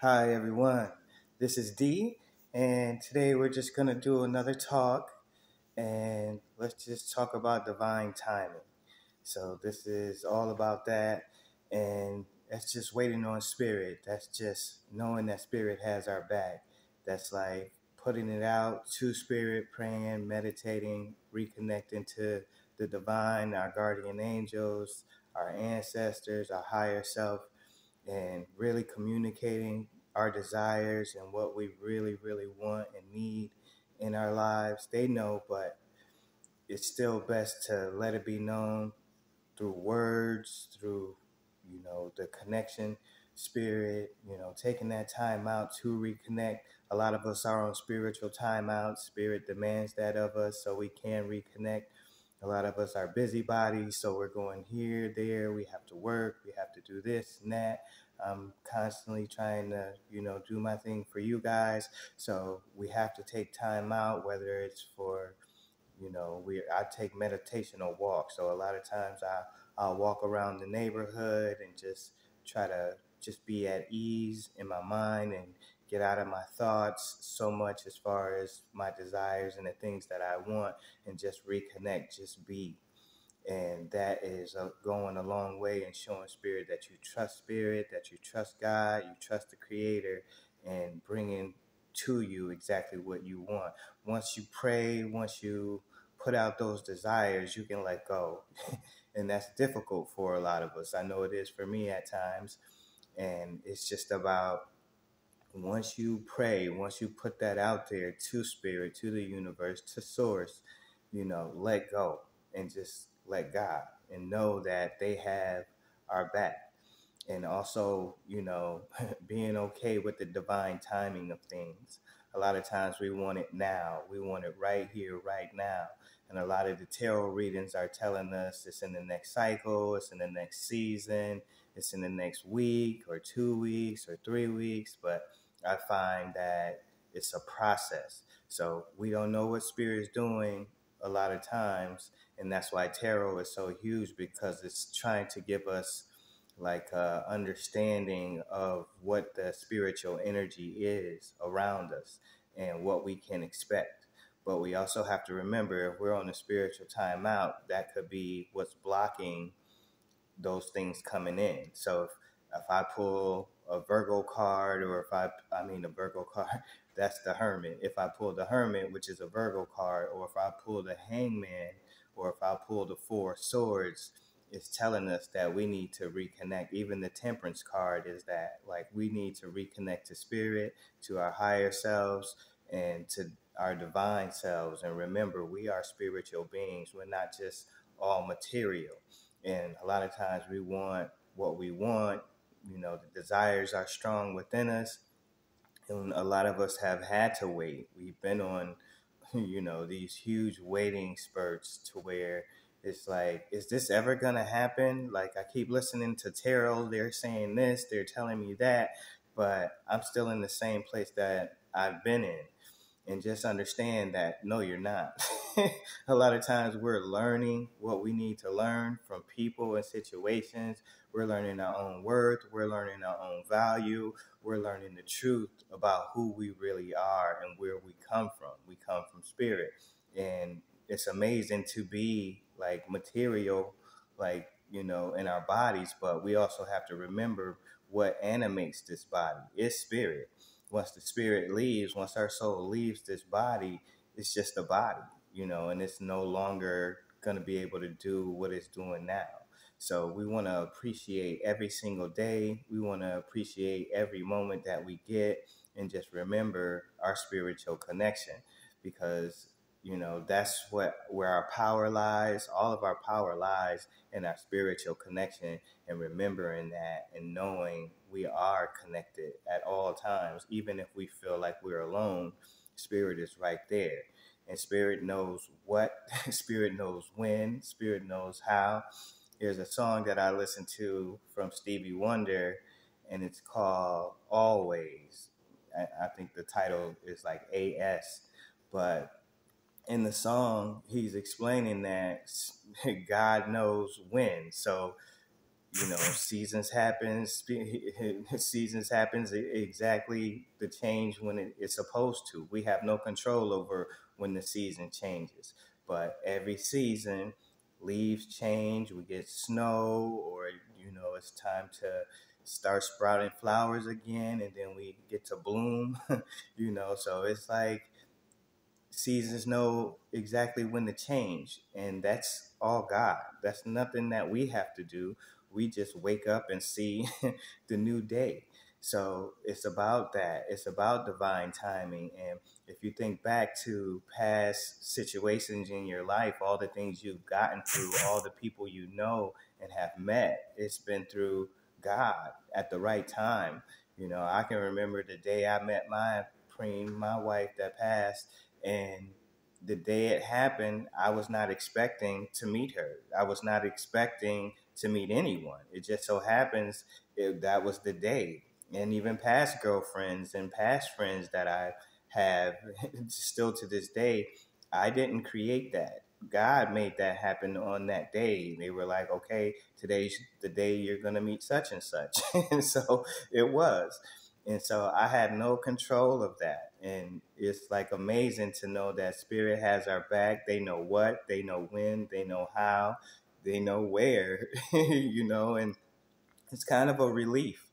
Hi, everyone. This is D, and today we're just going to do another talk, and let's just talk about divine timing. So, this is all about that, and that's just waiting on spirit. That's just knowing that spirit has our back. That's like putting it out to spirit, praying, meditating, reconnecting to the divine, our guardian angels, our ancestors, our higher self and really communicating our desires and what we really, really want and need in our lives. They know, but it's still best to let it be known through words, through, you know, the connection, spirit, you know, taking that time out to reconnect. A lot of us are on spiritual timeouts. Spirit demands that of us so we can reconnect. A lot of us are busybodies, so we're going here, there. We have to work. We have to do this and that. I'm constantly trying to, you know, do my thing for you guys. So we have to take time out, whether it's for, you know, we I take meditational walks. So a lot of times I I'll walk around the neighborhood and just try to just be at ease in my mind and get out of my thoughts so much as far as my desires and the things that I want and just reconnect, just be. And that is uh, going a long way in showing spirit that you trust spirit, that you trust God, you trust the creator, and bringing to you exactly what you want. Once you pray, once you put out those desires, you can let go. and that's difficult for a lot of us. I know it is for me at times. And it's just about once you pray, once you put that out there to spirit, to the universe, to source, you know, let go and just let God and know that they have our back. And also, you know, being okay with the divine timing of things. A lot of times we want it now. We want it right here, right now. And a lot of the tarot readings are telling us it's in the next cycle, it's in the next season, it's in the next week or two weeks or three weeks. But I find that it's a process. So we don't know what spirit is doing a lot of times. And that's why tarot is so huge because it's trying to give us like understanding of what the spiritual energy is around us and what we can expect. But we also have to remember if we're on a spiritual timeout, that could be what's blocking those things coming in. So if, if I pull a Virgo card, or if I, I mean, a Virgo card, that's the Hermit. If I pull the Hermit, which is a Virgo card, or if I pull the Hangman, or if I pull the Four Swords, it's telling us that we need to reconnect. Even the Temperance card is that, like, we need to reconnect to spirit, to our higher selves, and to our divine selves. And remember, we are spiritual beings. We're not just all material. And a lot of times we want what we want you know the desires are strong within us. And a lot of us have had to wait. We've been on you know these huge waiting spurts to where it's like is this ever gonna happen? Like i keep listening to tarot they're saying this. They're telling me that. But i'm still in the same place that i've been in and just understand that no you're not. A lot of times we're learning what we need to learn from people and situations. We're learning our own worth. We're learning our own value. We're learning the truth about who we really are and where we come from. We come from spirit. And it's amazing to be like material like you know in our bodies but we also have to remember what animates this body. Is spirit once the spirit leaves, once our soul leaves this body, it's just a body, you know, and it's no longer going to be able to do what it's doing now. So we want to appreciate every single day. We want to appreciate every moment that we get and just remember our spiritual connection because you know that's what where our power lies. All of our power lies in our spiritual connection and remembering that and knowing we are connected at all times. Even if we feel like we're alone spirit is right there. And spirit knows what spirit knows when spirit knows how. There's a song that i listen to from stevie wonder and it's called always. I, I think the title is like as but in the song, he's explaining that God knows when. So you know, seasons happens, seasons happens exactly the change when it, it's supposed to. We have no control over when the season changes, but every season leaves change, we get snow, or you know, it's time to start sprouting flowers again, and then we get to bloom, you know. So it's like seasons know exactly when to change, and that's all God. That's nothing that we have to do. We just wake up and see the new day. So it's about that. It's about divine timing. And if you think back to past situations in your life, all the things you've gotten through, all the people you know and have met, it's been through God at the right time. You know, I can remember the day I met my preem, my wife that passed, and the day it happened, I was not expecting to meet her. I was not expecting to meet anyone. It just so happens it, that was the day. And even past girlfriends and past friends that I have still to this day, I didn't create that. God made that happen on that day. They were like, okay, today's the day you're going to meet such and such. and so it was. And so I had no control of that. And it's like amazing to know that Spirit has our back. They know what, they know when, they know how, they know where, you know, and it's kind of a relief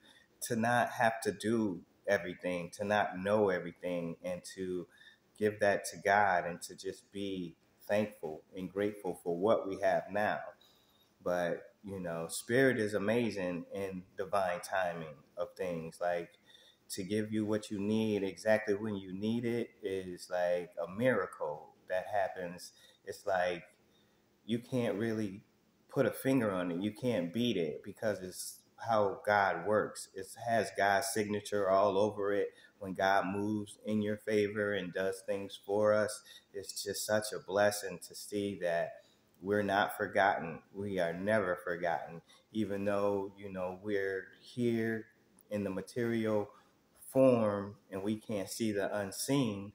to not have to do everything, to not know everything, and to give that to God and to just be thankful and grateful for what we have now. But, you know, spirit is amazing in divine timing of things. Like to give you what you need exactly when you need it is like a miracle that happens. It's like you can't really put a finger on it. You can't beat it because it's how God works. It has God's signature all over it. When God moves in your favor and does things for us, it's just such a blessing to see that we're not forgotten. We are never forgotten, even though, you know, we're here in the material form and we can't see the unseen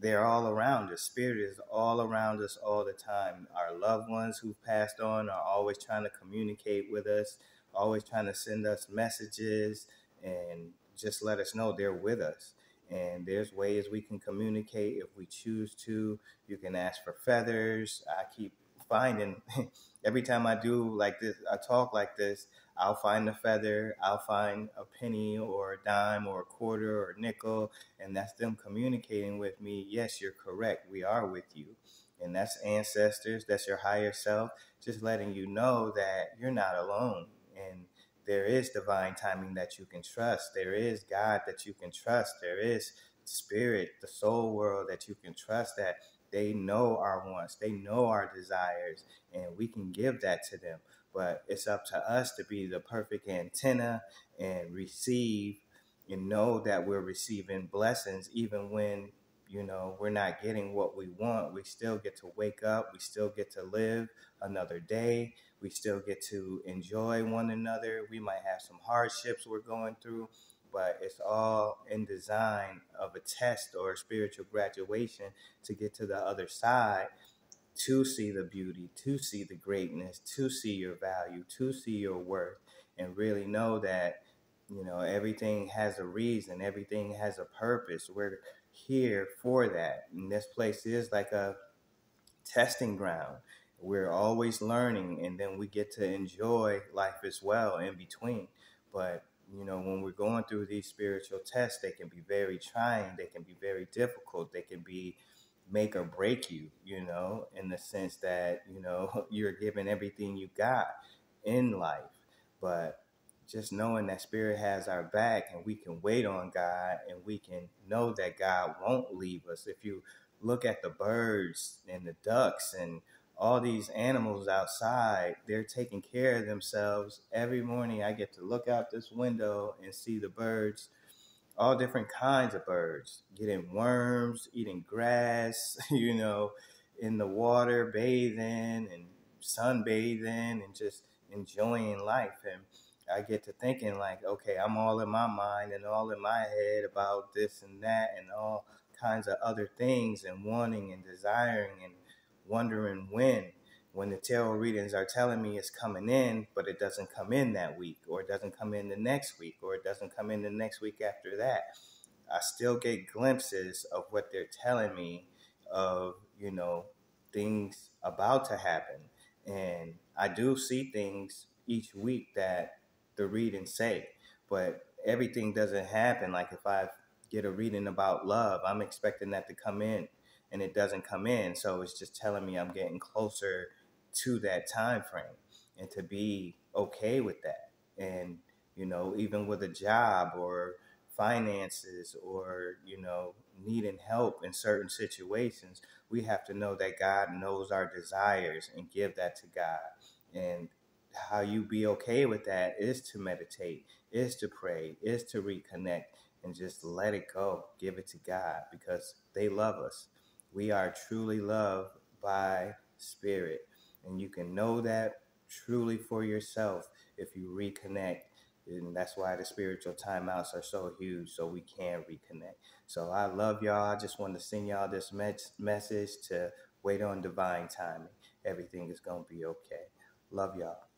they're all around us. Spirit is all around us all the time. Our loved ones who've passed on are always trying to communicate with us, always trying to send us messages and just let us know they're with us. And there's ways we can communicate if we choose to. You can ask for feathers. I keep finding every time I do like this, I talk like this, I'll find a feather, I'll find a penny or a dime or a quarter or a nickel, and that's them communicating with me. Yes, you're correct. We are with you. And that's ancestors, that's your higher self, just letting you know that you're not alone. And there is divine timing that you can trust. There is God that you can trust. There is spirit, the soul world that you can trust that they know our wants, they know our desires, and we can give that to them. But it's up to us to be the perfect antenna and receive and know that we're receiving blessings even when you know we're not getting what we want we still get to wake up we still get to live another day we still get to enjoy one another we might have some hardships we're going through but it's all in design of a test or a spiritual graduation to get to the other side to see the beauty, to see the greatness, to see your value, to see your worth, and really know that, you know, everything has a reason, everything has a purpose. We're here for that. And this place is like a testing ground. We're always learning, and then we get to enjoy life as well in between. But you know, when we're going through these spiritual tests, they can be very trying, they can be very difficult, they can be make or break you, you know, in the sense that, you know, you're giving everything you got in life. But just knowing that spirit has our back and we can wait on God and we can know that God won't leave us. If you look at the birds and the ducks and all these animals outside, they're taking care of themselves. Every morning I get to look out this window and see the birds all different kinds of birds, getting worms, eating grass, you know, in the water, bathing and sunbathing and just enjoying life. And I get to thinking like, okay, I'm all in my mind and all in my head about this and that and all kinds of other things and wanting and desiring and wondering when. when the tarot readings are telling me it's coming in, but it doesn't come in that week, or it doesn't come in the next week, or it doesn't come in the next week after that, I still get glimpses of what they're telling me of, you know, things about to happen. And I do see things each week that the readings say, but everything doesn't happen. Like if I get a reading about love, I'm expecting that to come in and it doesn't come in. So it's just telling me I'm getting closer to that time frame and to be okay with that. And, you know, even with a job or finances or, you know, needing help in certain situations, we have to know that God knows our desires and give that to God. And how you be okay with that is to meditate, is to pray, is to reconnect and just let it go. Give it to God because they love us. We are truly loved by Spirit. And you can know that truly for yourself if you reconnect. And that's why the spiritual timeouts are so huge, so we can reconnect. So I love y'all. I just wanted to send y'all this message to wait on divine timing. Everything is going to be okay. Love y'all.